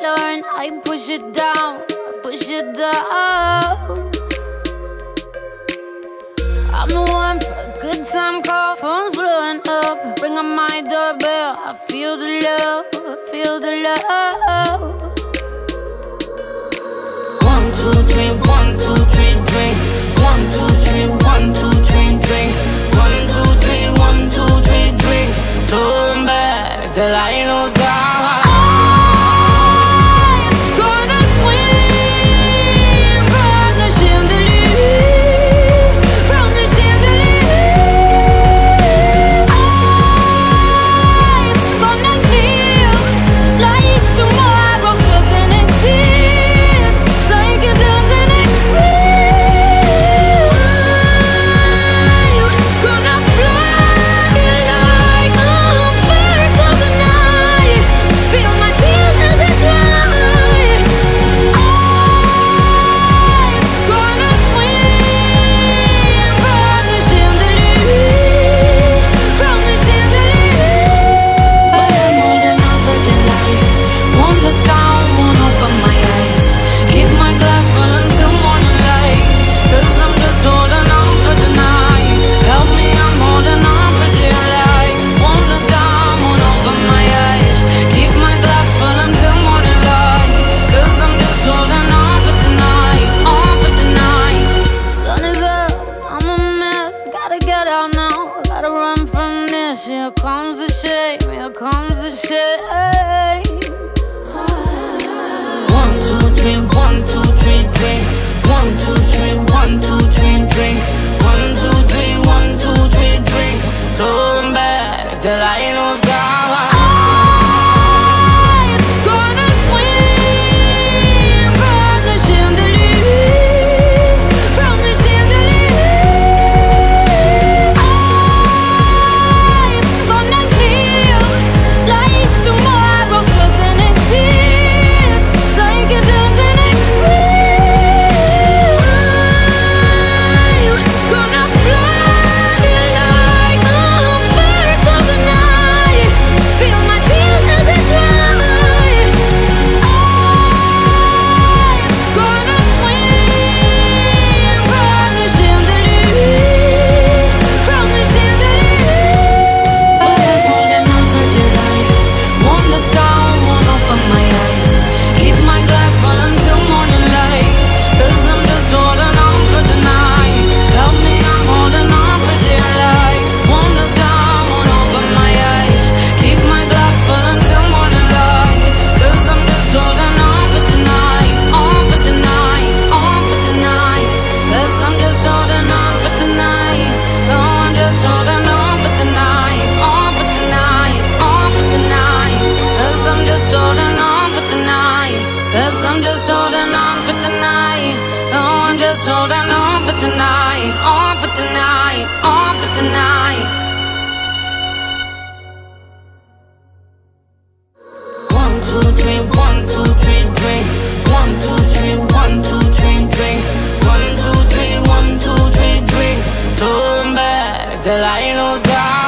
Lauren, I push it down, push it down. I'm the one for a good time call, phone's blowing up. Ring on my doorbell, I feel the love, feel the love. One, two, three, one, two, three, drink. One, two, three, one, two, three, drink. One, two, three, one, two, three, drink. Throw back till I lose God. shame. One, two, three, one, two, three, three. One, two, three, one. I'm just holding on for tonight. Oh, I'm just holding on for tonight. On for tonight. On for tonight. One, two, three, one, two, three, drink. One, two, three, one, two, three, drink. One, two, three, one, two, three, drink. Throw back till I lose God.